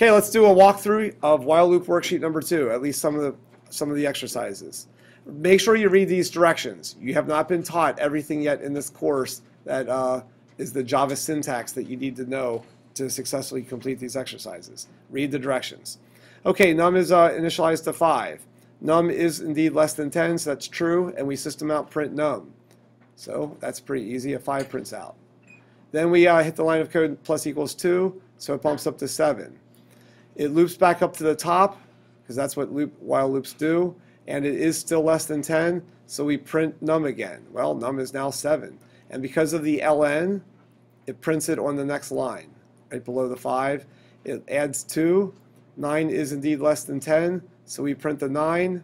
Okay, let's do a walkthrough of while loop worksheet number two, at least some of the, some of the exercises. Make sure you read these directions. You have not been taught everything yet in this course that uh, is the Java syntax that you need to know to successfully complete these exercises. Read the directions. Okay, num is uh, initialized to 5. Num is indeed less than 10, so that's true, and we system out print num. So that's pretty easy. A 5 prints out. Then we uh, hit the line of code plus equals 2, so it bumps up to 7. It loops back up to the top, because that's what loop, while loops do, and it is still less than 10, so we print num again. Well, num is now 7. And because of the ln, it prints it on the next line, right below the 5. It adds 2. 9 is indeed less than 10, so we print the 9,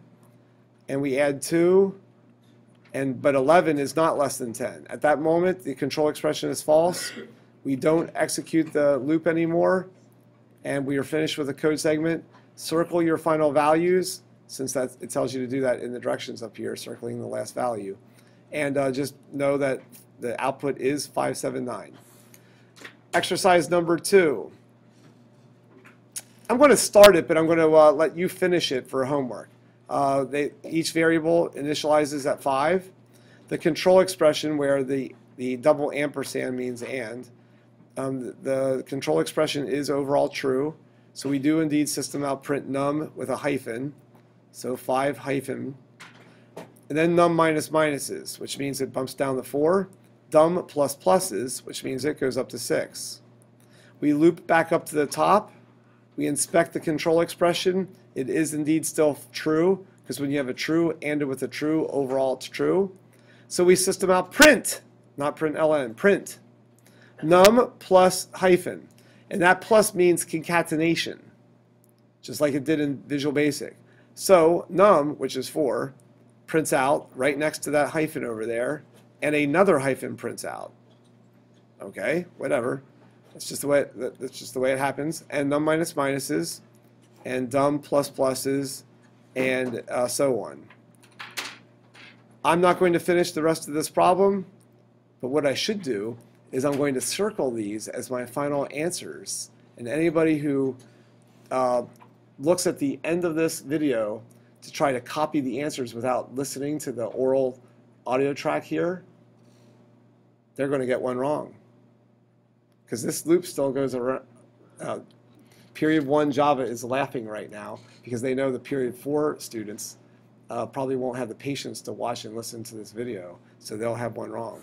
and we add 2, and but 11 is not less than 10. At that moment, the control expression is false. We don't execute the loop anymore, and we are finished with the code segment. Circle your final values, since that it tells you to do that in the directions up here, circling the last value. And uh, just know that the output is 579. Exercise number two. I'm going to start it, but I'm going to uh, let you finish it for homework. Uh, they, each variable initializes at 5. The control expression where the, the double ampersand means and um, the control expression is overall true. So we do indeed system out print num with a hyphen. So 5 hyphen. And then num minus minuses, which means it bumps down to 4. Dum plus pluses, which means it goes up to 6. We loop back up to the top. We inspect the control expression. It is indeed still true, because when you have a true and with a true, overall it's true. So we system out print, not print ln, print num plus hyphen. And that plus means concatenation, just like it did in Visual Basic. So num, which is 4, prints out right next to that hyphen over there, and another hyphen prints out. Okay, whatever. That's just the way it, that's just the way it happens. And num minus minuses, and dum plus pluses, and uh, so on. I'm not going to finish the rest of this problem, but what I should do is I'm going to circle these as my final answers. And anybody who uh, looks at the end of this video to try to copy the answers without listening to the oral audio track here, they're going to get one wrong. Because this loop still goes around. Uh, period 1 Java is laughing right now because they know the period 4 students uh, probably won't have the patience to watch and listen to this video, so they'll have one wrong.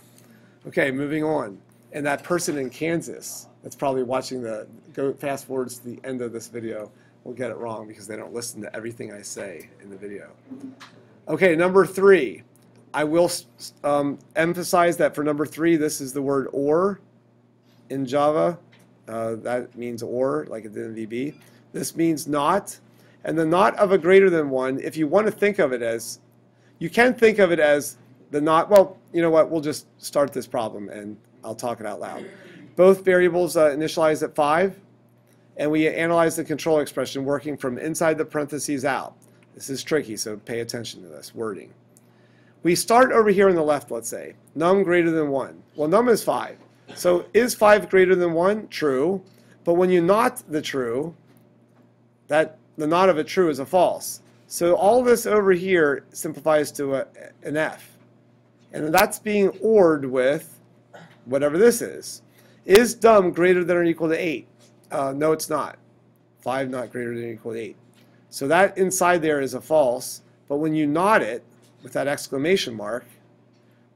Okay, moving on and that person in Kansas that's probably watching the, go fast forwards to the end of this video will get it wrong because they don't listen to everything I say in the video. Okay, number three. I will um, emphasize that for number three, this is the word or in Java. Uh, that means or, like it did in VB. This means not. And the not of a greater than one, if you want to think of it as, you can think of it as the not, well, you know what, we'll just start this problem and I'll talk it out loud. Both variables uh, initialize at 5, and we analyze the control expression working from inside the parentheses out. This is tricky, so pay attention to this wording. We start over here on the left, let's say. Num greater than 1. Well, num is 5. So is 5 greater than 1? True. But when you not the true, that the not of a true is a false. So all this over here simplifies to a, an f. And that's being ORed with whatever this is. Is dum greater than or equal to 8? Uh, no, it's not. 5 not greater than or equal to 8. So that inside there is a false, but when you not it with that exclamation mark,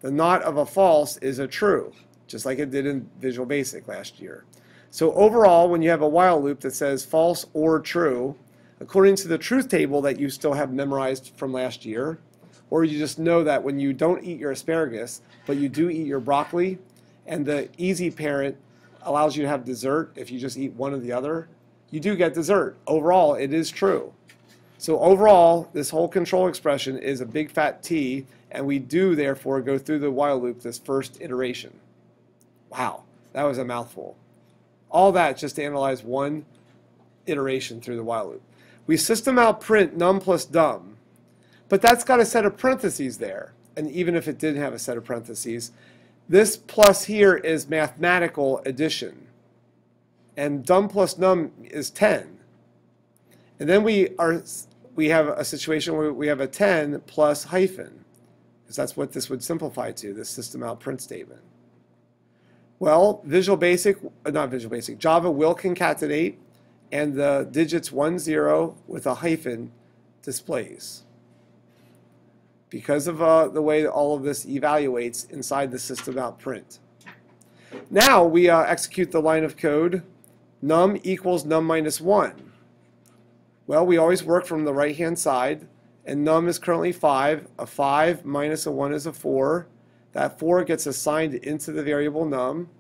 the not of a false is a true, just like it did in Visual Basic last year. So overall, when you have a while loop that says false or true, according to the truth table that you still have memorized from last year, or you just know that when you don't eat your asparagus, but you do eat your broccoli, and the easy parent allows you to have dessert if you just eat one or the other, you do get dessert. Overall, it is true. So overall, this whole control expression is a big fat T, and we do therefore go through the while loop this first iteration. Wow, that was a mouthful. All that just to analyze one iteration through the while loop. We system out print num plus dum, but that's got a set of parentheses there. And even if it didn't have a set of parentheses, this plus here is mathematical addition. And dum plus num is 10. And then we are we have a situation where we have a 10 plus hyphen, because that's what this would simplify to, this system out print statement. Well, Visual Basic, uh, not Visual Basic, Java will concatenate, and the digits 1, 0 with a hyphen displays. Because of uh, the way all of this evaluates inside the system out print. Now we uh, execute the line of code num equals num minus 1. Well, we always work from the right-hand side, and num is currently 5. A 5 minus a 1 is a 4. That 4 gets assigned into the variable num,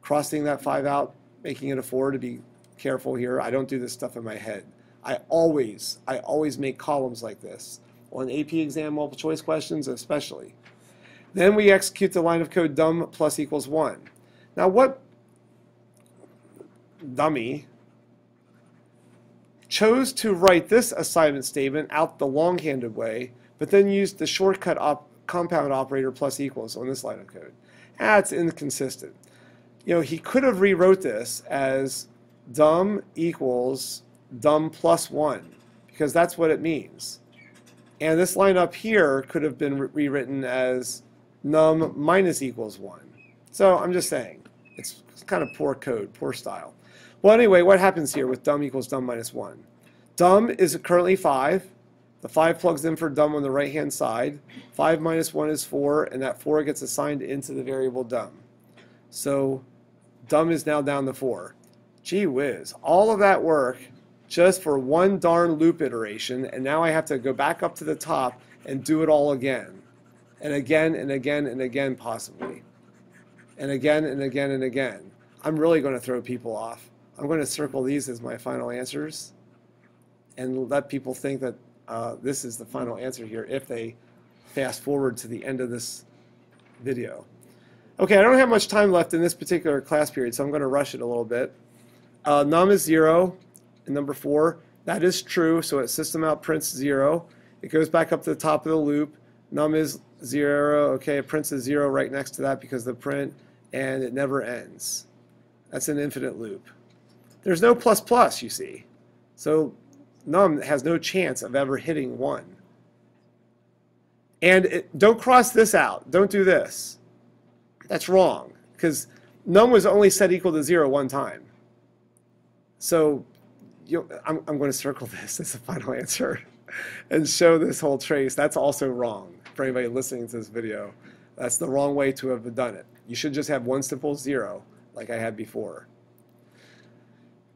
crossing that 5 out, making it a 4 to be careful here. I don't do this stuff in my head. I always, I always make columns like this. On AP exam multiple choice questions especially. Then we execute the line of code dum plus equals 1. Now what dummy chose to write this assignment statement out the long-handed way, but then used the shortcut op compound operator plus equals on this line of code. That's inconsistent. You know, he could have rewrote this as dum equals dum plus 1, because that's what it means. And this line up here could have been re rewritten as num minus equals 1. So I'm just saying, it's kind of poor code, poor style. Well, anyway, what happens here with dum equals dum minus 1? Dum is currently 5. The 5 plugs in for dum on the right-hand side. 5 minus 1 is 4, and that 4 gets assigned into the variable dum. So dum is now down to 4. Gee whiz, all of that work just for one darn loop iteration, and now I have to go back up to the top and do it all again. And again and again and again, possibly. And again and again and again. I'm really going to throw people off. I'm going to circle these as my final answers and let people think that uh, this is the final answer here if they fast forward to the end of this video. Okay, I don't have much time left in this particular class period, so I'm going to rush it a little bit. Uh, num is 0 in number 4. That is true, so it system out prints 0. It goes back up to the top of the loop. Num is 0. Okay, it prints a 0 right next to that because the print, and it never ends. That's an infinite loop. There's no plus plus, you see. So num has no chance of ever hitting 1. And it, don't cross this out. Don't do this. That's wrong because num was only set equal to zero one time. So you know, I'm, I'm going to circle this as the final answer and show this whole trace. That's also wrong for anybody listening to this video. That's the wrong way to have done it. You should just have one simple 0 like I had before.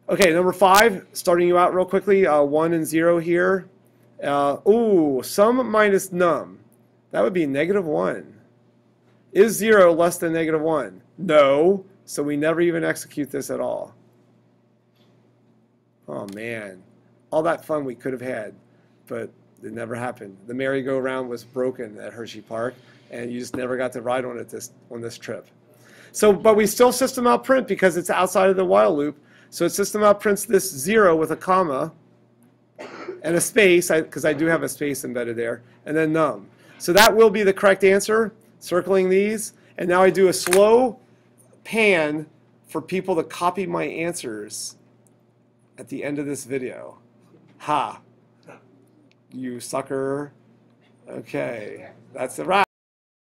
Okay, number five, starting you out real quickly, uh, 1 and 0 here. Uh, ooh, sum minus num. That would be negative 1. Is 0 less than negative 1? No, so we never even execute this at all. Oh man, all that fun we could have had, but it never happened. The merry-go-round was broken at Hershey Park, and you just never got to ride on it this on this trip. So, but we still system out print because it's outside of the while loop. So it system out prints this 0 with a comma and a space, because I, I, do have a space embedded there, and then num. So that will be the correct answer, circling these. And now I do a slow pan for people to copy my answers at the end of this video. Ha! You sucker. Okay, that's the wrap.